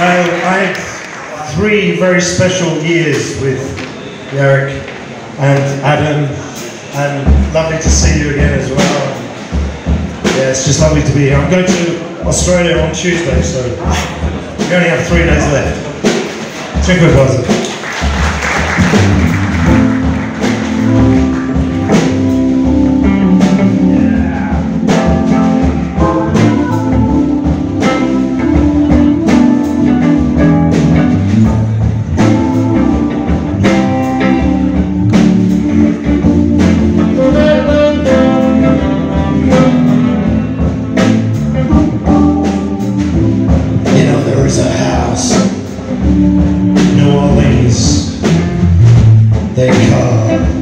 I had three very special years with Jarek and Adam, and lovely to see you again as well. Yeah, it's just lovely to be here. I'm going to Australia on Tuesday, so we only have three days left. Dziękuję bardzo. They call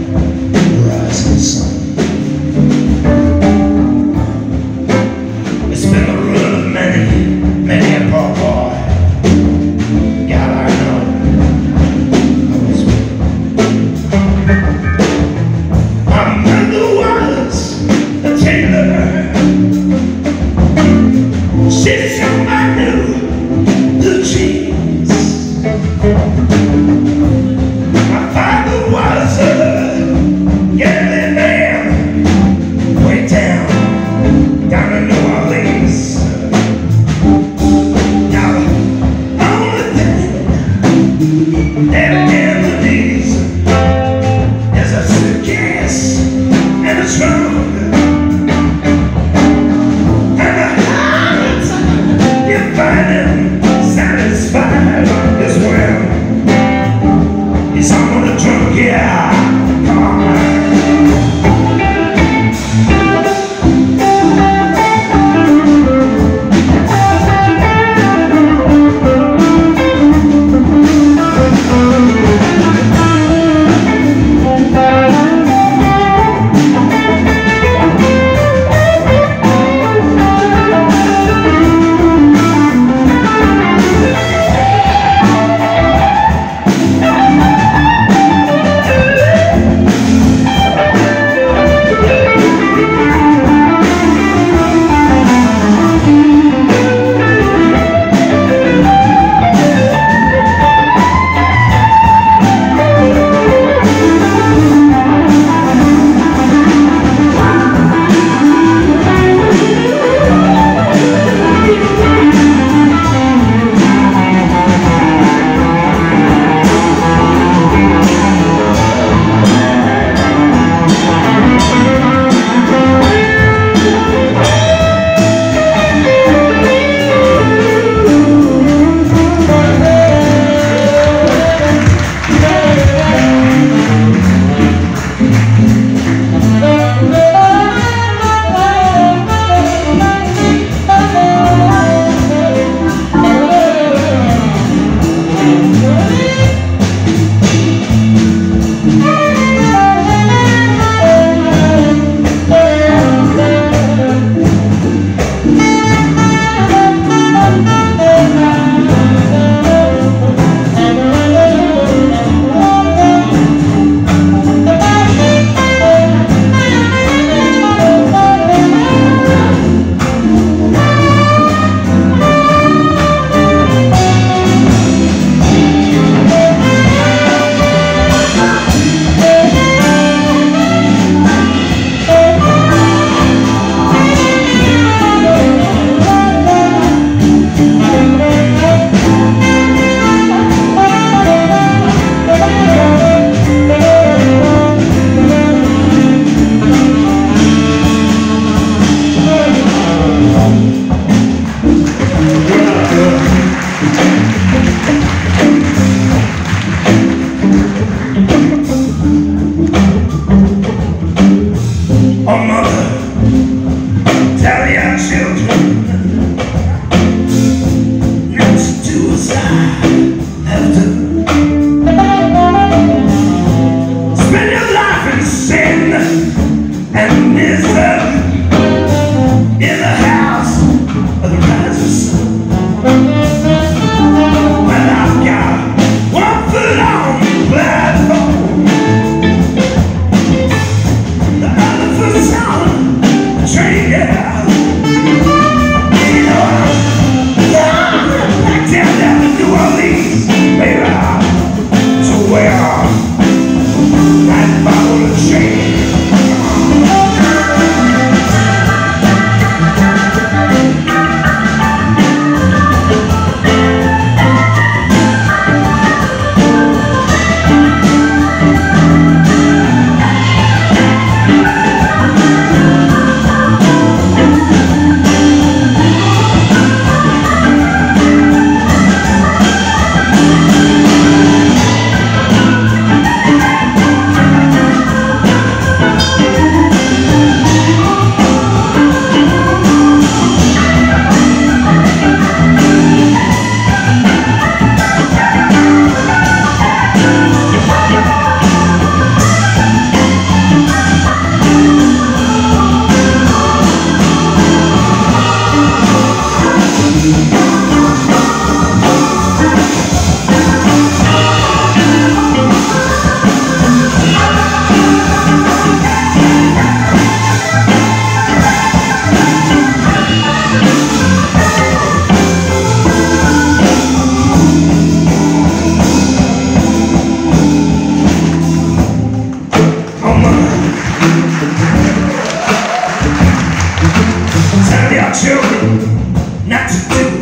children not to do